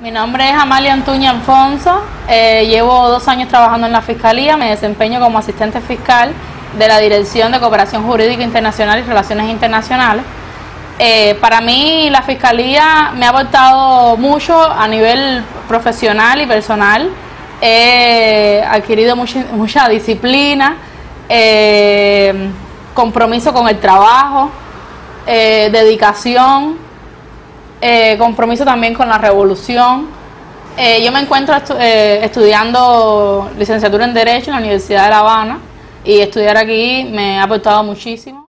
Mi nombre es Amalia Antuña Alfonso, eh, llevo dos años trabajando en la Fiscalía, me desempeño como asistente fiscal de la Dirección de Cooperación Jurídica Internacional y Relaciones Internacionales. Eh, para mí la Fiscalía me ha aportado mucho a nivel profesional y personal, he adquirido mucha, disciplina, eh, compromiso con el trabajo, dedicación, eh, compromiso también con la revolución. Eh, yo me encuentro eh, estudiando licenciatura en Derecho en la Universidad de La Habana y estudiar aquí me ha aportado muchísimo.